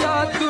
या तू